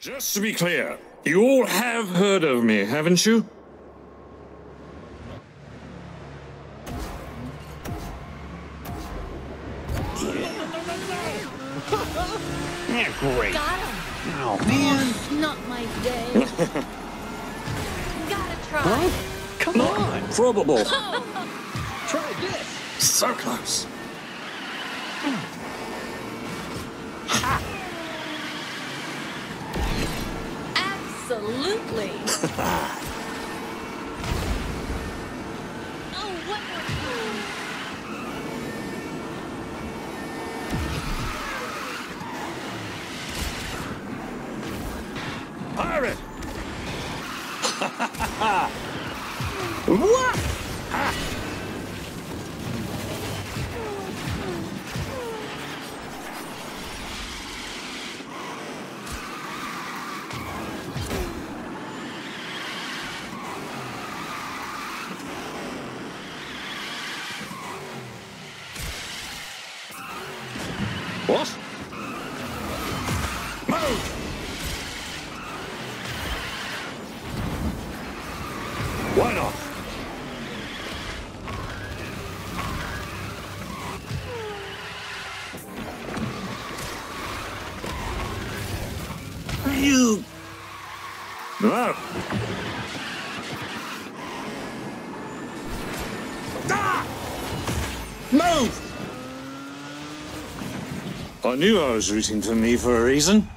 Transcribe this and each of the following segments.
Just to be clear, you all have heard of me, haven't you? Yeah, great. Got him. Oh, man. Not my day. Gotta try. Come on. Probable. Oh. Try this. so close. Hmm. Absolutely. You. No. Ah! Move! I knew I was rooting for me for a reason.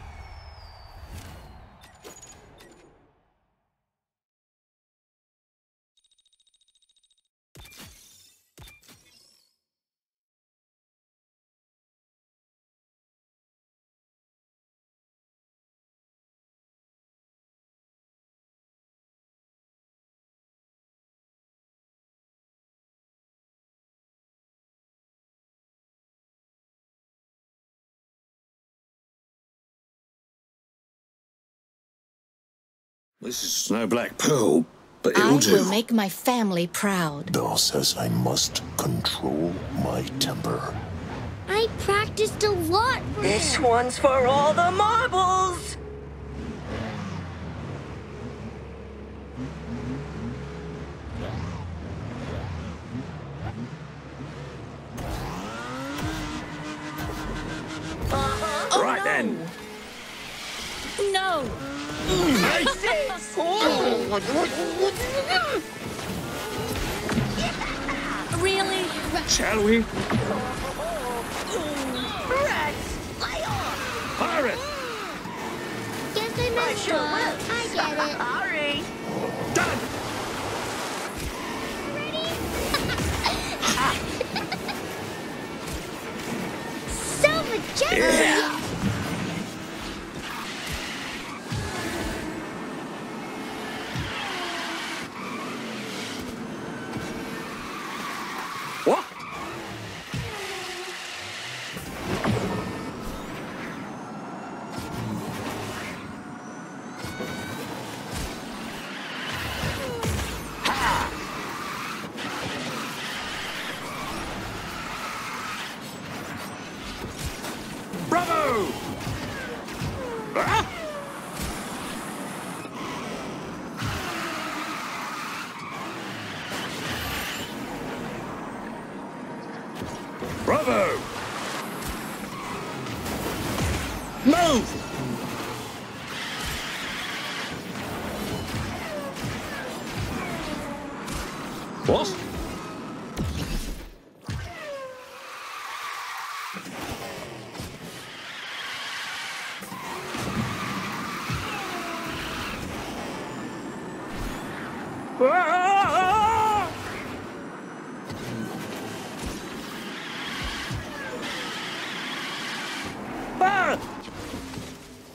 This is no black pearl, but I it'll do. will make my family proud. Bill says I must control my temper. I practiced a lot. for This one's for all the marbles. Really? Shall we?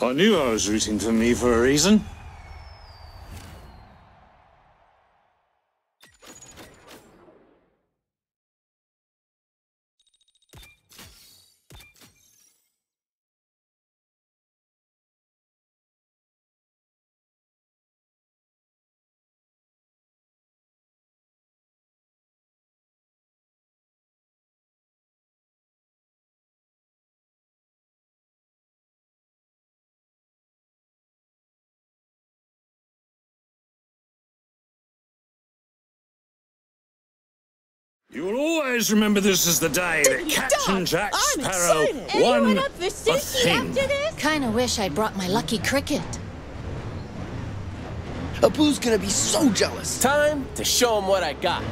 I knew I was rooting for me for a reason. You will always remember this as the day that Captain Jack I'm Sparrow won Anyone up for a sushi thing. after this? Kinda wish I'd brought my lucky cricket. Abu's gonna be so jealous. Time to show him what I got.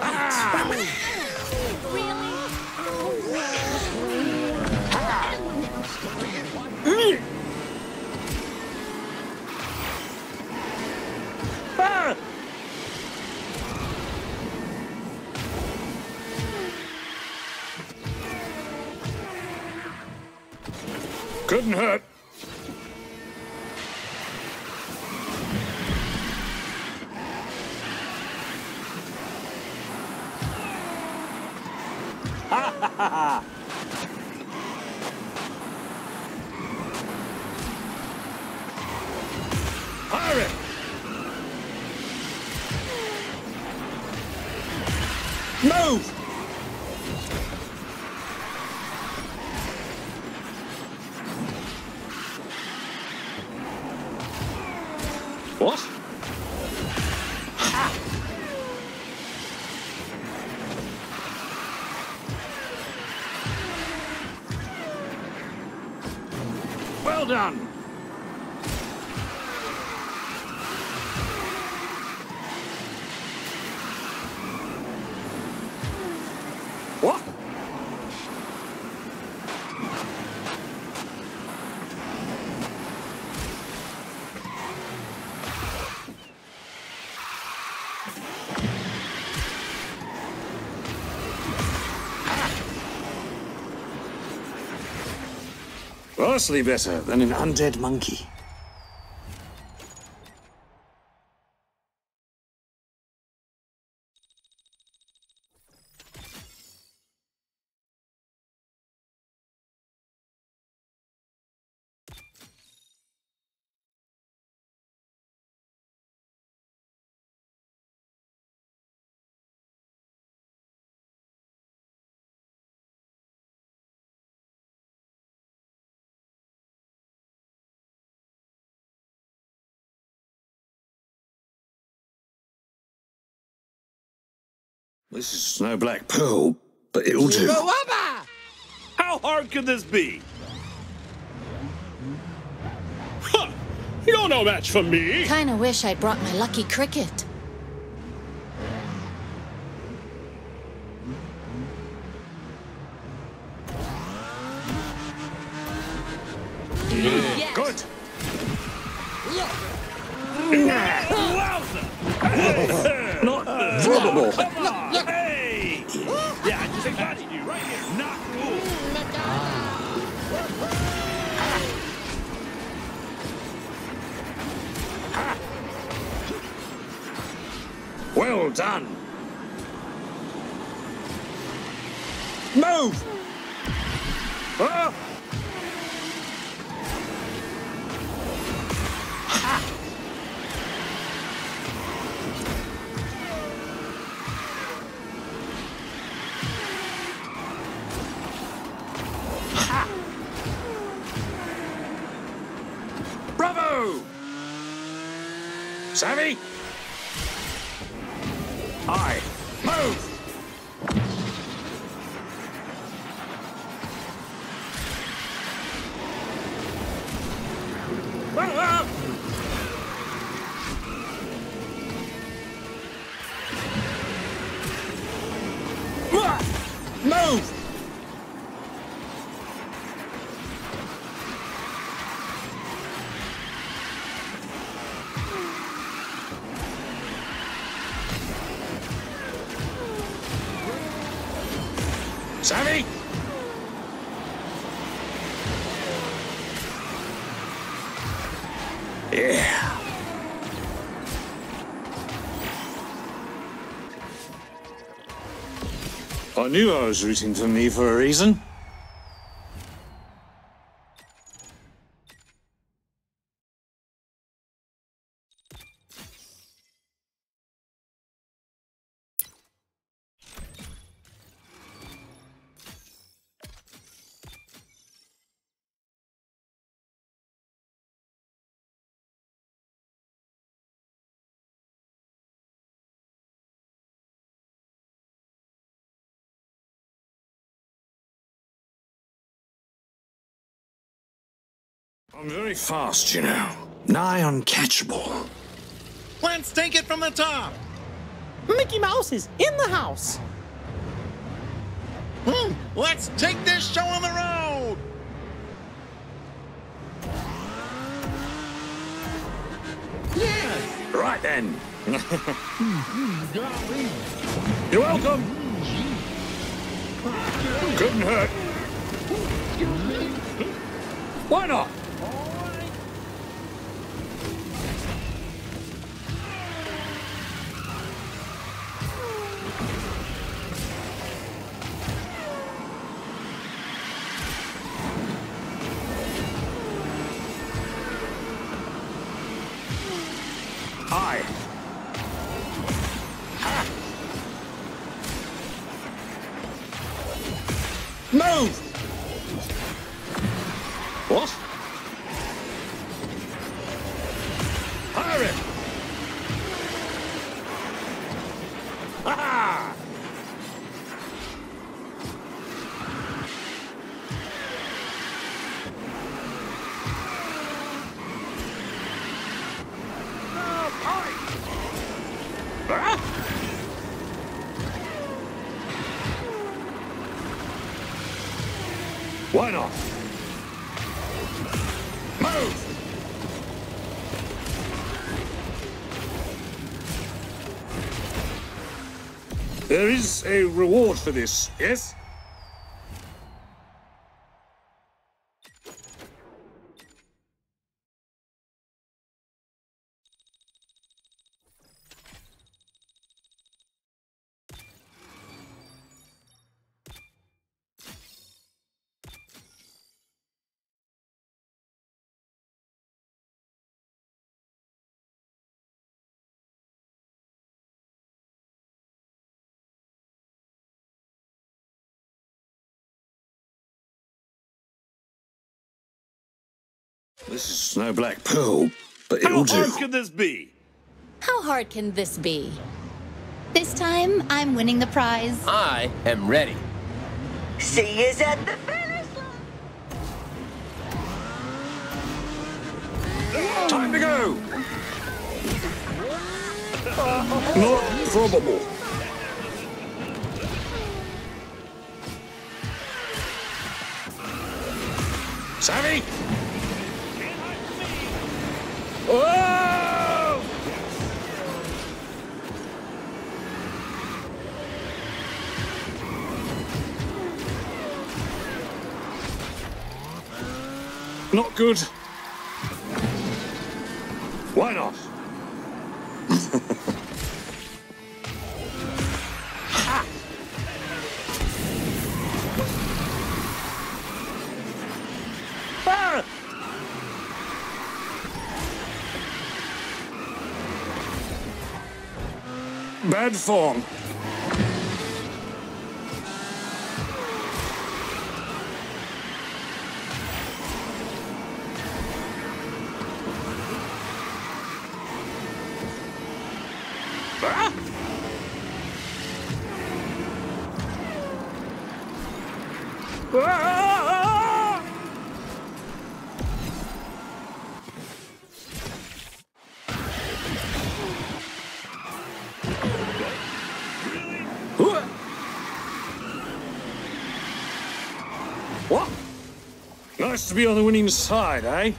Ah! Hurt. Well done! Vastly better than an undead monkey. This is Snow Black Pearl, but it'll do. How hard could this be? Huh! You're no match for me! Kinda wish I'd brought my lucky cricket. Well done. Move! Ah! Bravo! Savvy? Yeah. I knew I was rooting for me for a reason. I'm very fast, you know. Nigh uncatchable. Let's take it from the top. Mickey Mouse is in the house. Hmm, let's take this show on the road. Yeah. Right then. You're welcome. Couldn't hurt. Why not? Aye. Why not? Move! There is a reward for this, yes? This is no black pearl, but How it'll do. hard could this be? How hard can this be? This time, I'm winning the prize. I am ready. See yous at the finish line. Time to go! Not probable. Savvy? Not good. Bad form. Nice to be on the winning side, eh?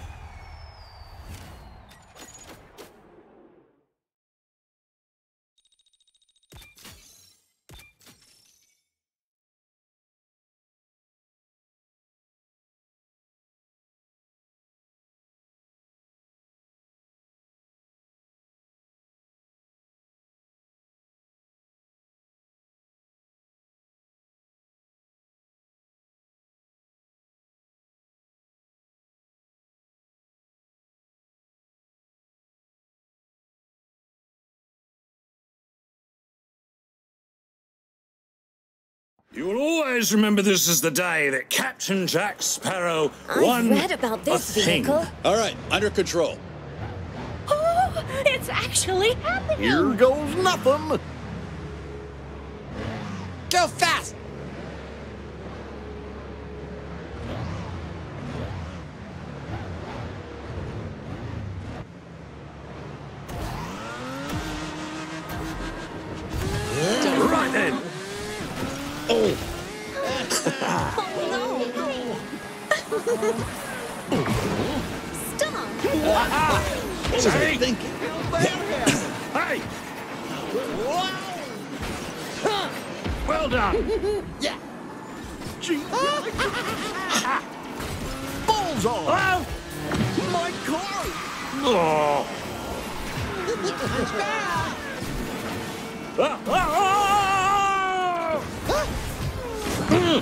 You will always remember this as the day that Captain Jack Sparrow won read about this a thing. vehicle. All right, under control. Oh, it's actually happening. Here goes nothing. Go fast! Balls on! Oh! My car! Oh! Ah, ah, ah! Mm.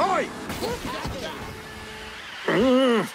Oi! Mm.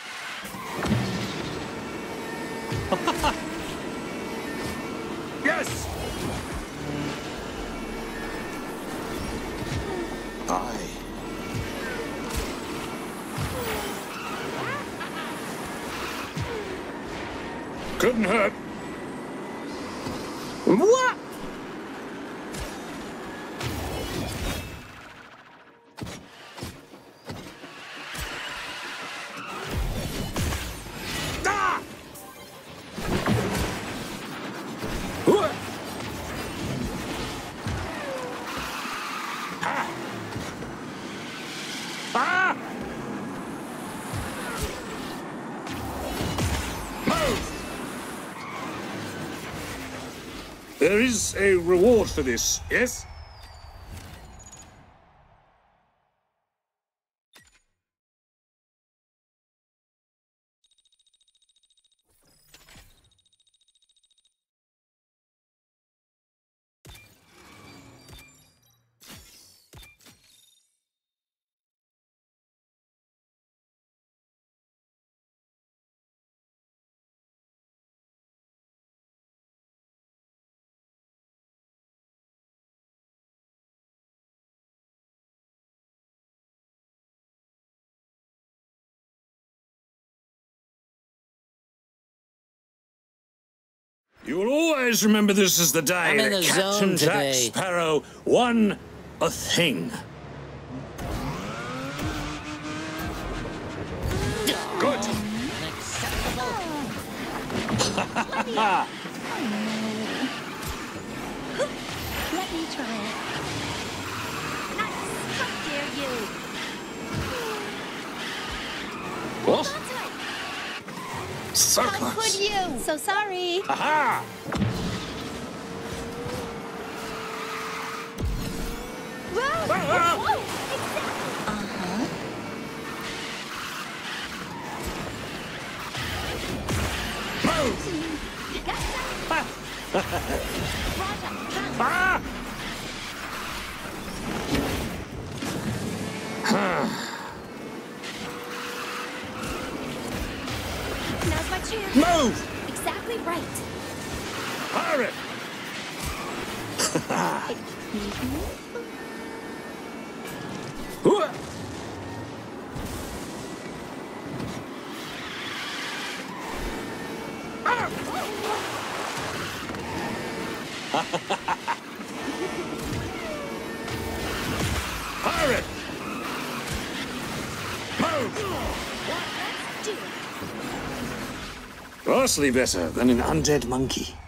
There is a reward for this, yes? You will always remember this as the day I'm in that the Captain zone Jack. Sparrow won a thing. Good. Let me try it. Nice! How dare you! What? So How close. could you? So sorry. Aha! Whoa! Ah! Whoa! Move! Gotcha! Ah! Move! Exactly right. Pirate! Hooah! Pirate! Move! Do it. Vastly better than an undead monkey.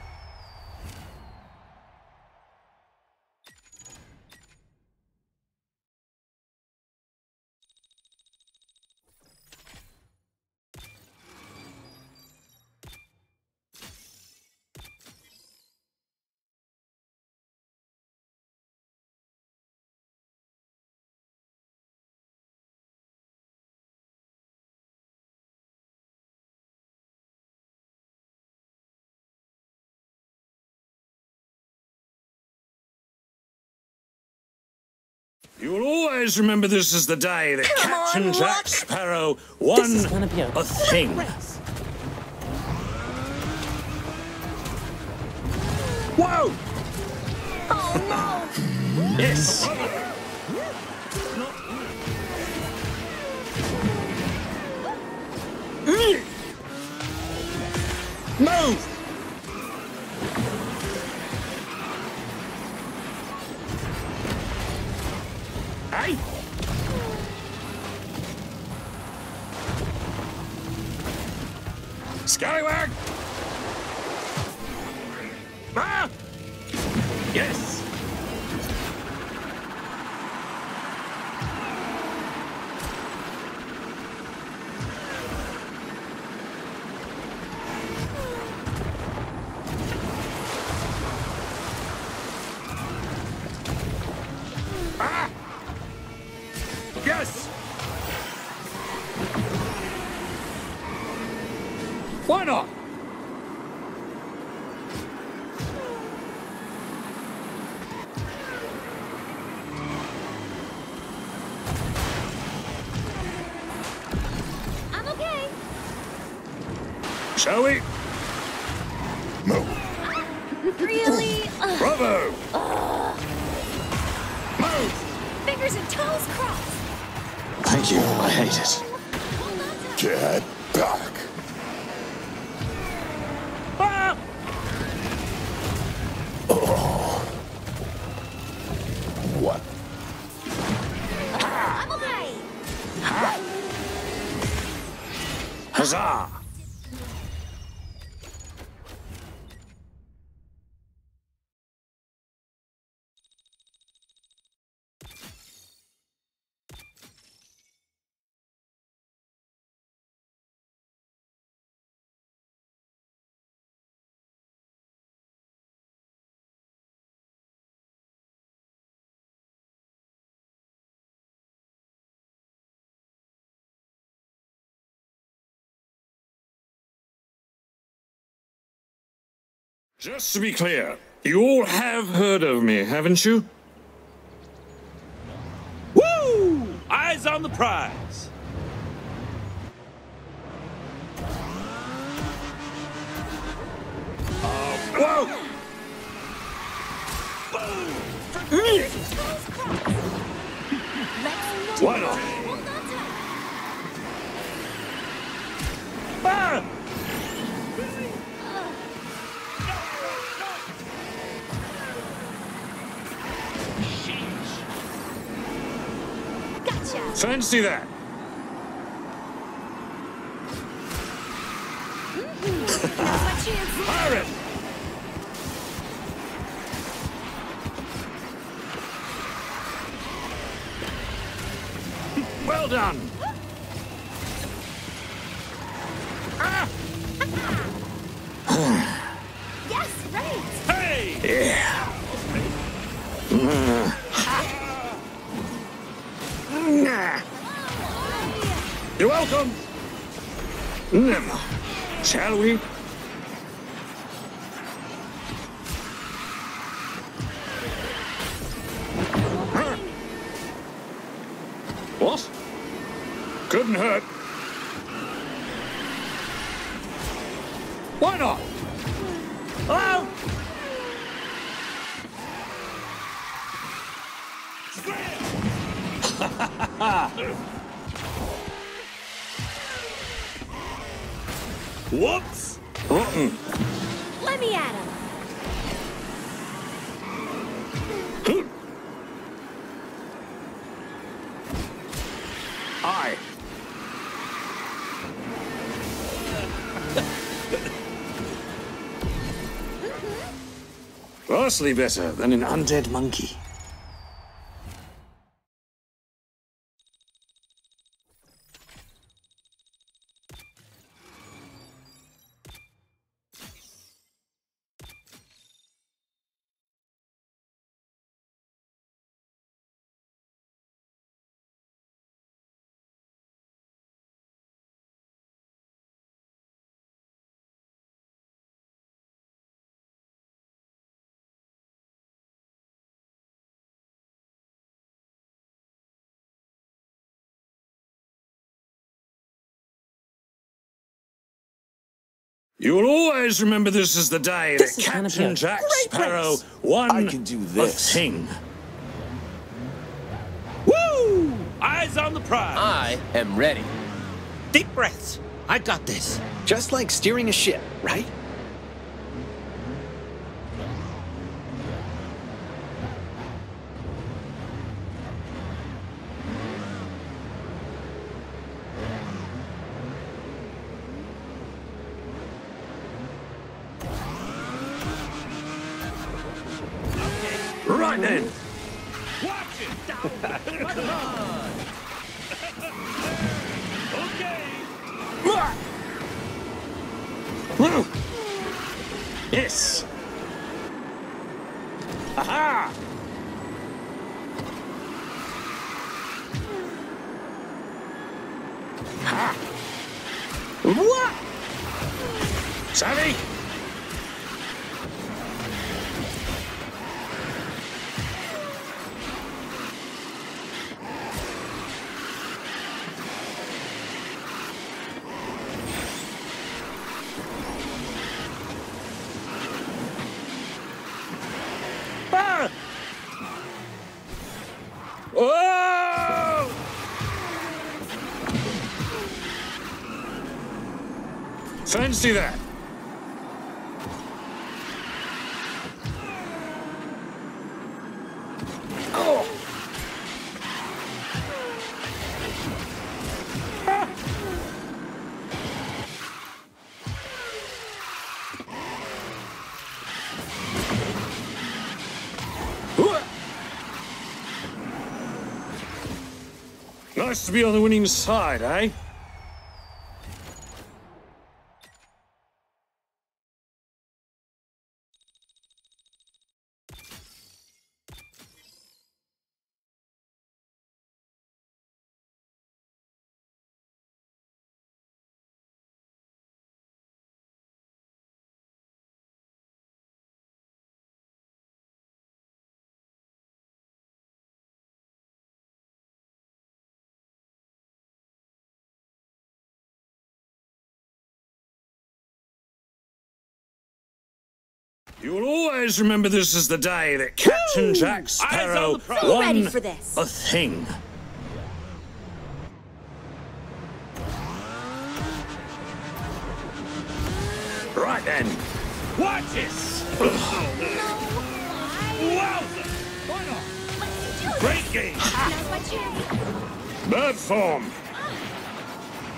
Always remember this as the day that Captain Jack Sparrow won This is gonna be a, a thing. Whoa! Oh no! Yes! Shall we? No. Really? Ugh. Bravo! Move! Fingers and toes crossed. Thank you. I hate it. Get Just to be clear, you all have heard of me, haven't you? Woo! Eyes on the prize. Whoa! Why not? Ah! Fancy that. Pirate! Well done! Ah. Yes, right. Hey! You're welcome! Never. Shall we? Vastly better than an undead monkey. You'll always remember this as the day This that is Captain Jack Sparrow race. won I can do this. a thing. Woo! Eyes on the prize. I am ready. Deep breaths. I got this. Just like steering a ship, right? Then. Watch it! Fancy that. Nice to be on the winning side, eh? You'll always remember this as the day that Captain Jack Sparrow. So won for this. a thing. Right then. Watch this! Wowza! Why not? Let's do this. Great game! Bird form.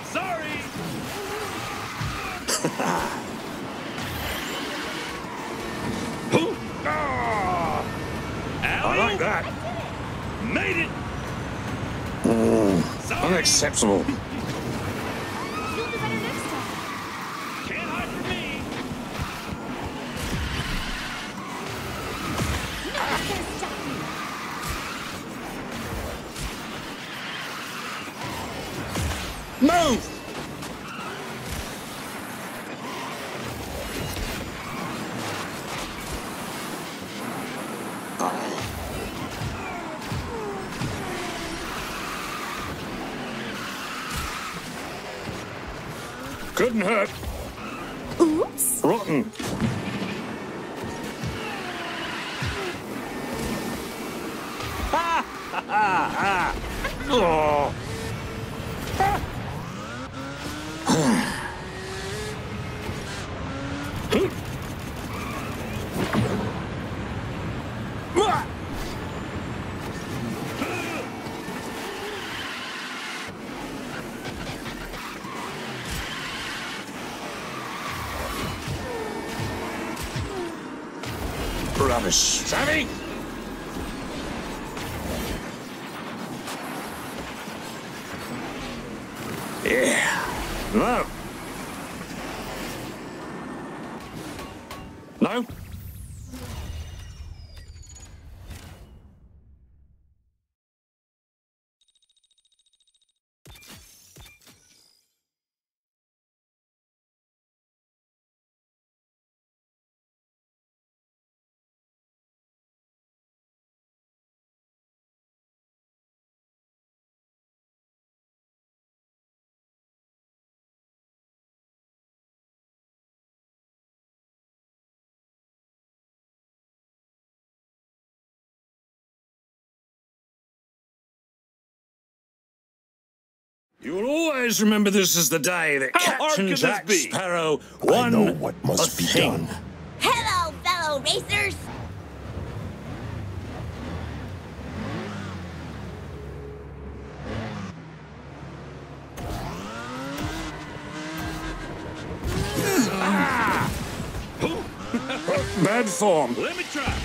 Sorry! Ah! I like that. Made it! Sorry! Unacceptable. You'll Rubbish. Savvy? Yeah. No. No? You'll always remember this as the day that How Captain Jack be? Sparrow I won know what must a be thing. done. Hello, fellow racers. Bad form. Let me try!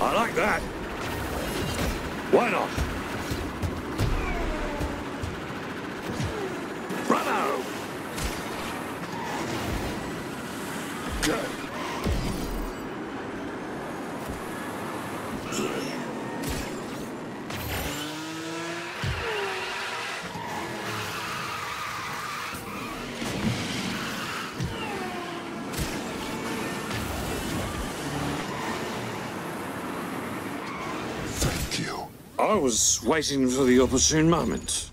I like that. Why not? I was waiting for the opportune moment.